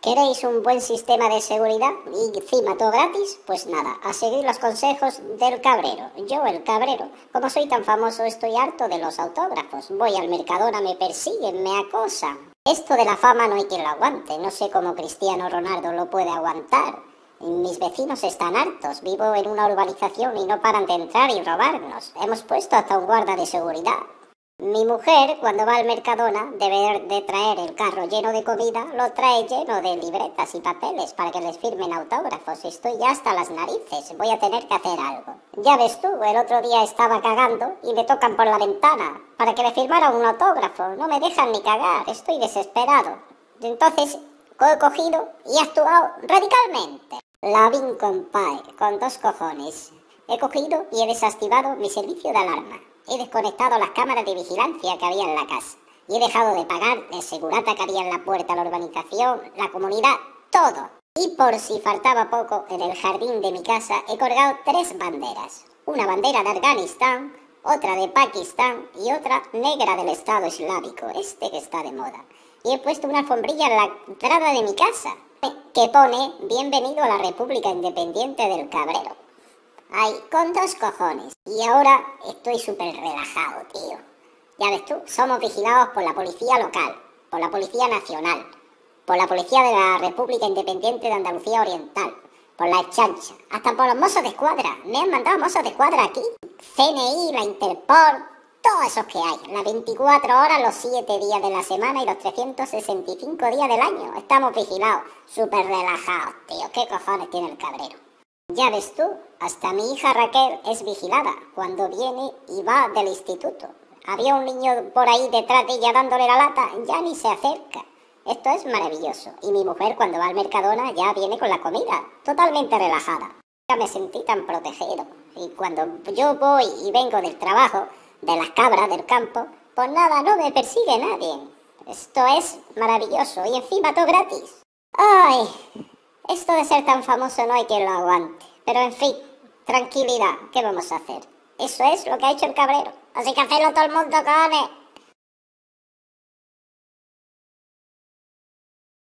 ¿Queréis un buen sistema de seguridad y encima todo gratis? Pues nada, a seguir los consejos del cabrero. Yo, el cabrero, como soy tan famoso, estoy harto de los autógrafos. Voy al Mercadona, me persiguen, me acosan. Esto de la fama no hay quien lo aguante. No sé cómo Cristiano Ronaldo lo puede aguantar. Mis vecinos están hartos. Vivo en una urbanización y no paran de entrar y robarnos. Hemos puesto hasta un guarda de seguridad. Mi mujer, cuando va al Mercadona, debe de traer el carro lleno de comida, lo trae lleno de libretas y papeles para que les firmen autógrafos. Estoy ya hasta las narices, voy a tener que hacer algo. Ya ves tú, el otro día estaba cagando y me tocan por la ventana para que le firmara un autógrafo. No me dejan ni cagar, estoy desesperado. Entonces, he cogido y he actuado radicalmente. La Vin con dos cojones. He cogido y he desactivado mi servicio de alarma he desconectado las cámaras de vigilancia que había en la casa y he dejado de pagar el segurata que había en la puerta, la urbanización, la comunidad, todo. Y por si faltaba poco, en el jardín de mi casa he colgado tres banderas. Una bandera de Afganistán, otra de Pakistán y otra negra del Estado Islámico, este que está de moda. Y he puesto una alfombrilla en la entrada de mi casa que pone Bienvenido a la República Independiente del Cabrero. Ay, con dos cojones. Y ahora estoy súper relajado, tío. Ya ves tú, somos vigilados por la policía local, por la policía nacional, por la policía de la República Independiente de Andalucía Oriental, por la chancha, hasta por los mozos de escuadra. Me han mandado mozos de escuadra aquí. CNI, la Interpol, todos esos que hay. Las 24 horas, los 7 días de la semana y los 365 días del año. Estamos vigilados, súper relajados, tío. ¿Qué cojones tiene el cabrero? Ya ves tú, hasta mi hija Raquel es vigilada cuando viene y va del instituto. Había un niño por ahí detrás de ella dándole la lata, ya ni se acerca. Esto es maravilloso. Y mi mujer cuando va al Mercadona ya viene con la comida, totalmente relajada. Ya me sentí tan protegido. Y cuando yo voy y vengo del trabajo, de las cabras del campo, pues nada, no me persigue nadie. Esto es maravilloso y encima todo gratis. ¡Ay! Esto de ser tan famoso no hay quien lo aguante. Pero en fin, tranquilidad, ¿qué vamos a hacer? Eso es lo que ha hecho el cabrero. Así que hacerlo todo el mundo, cojones.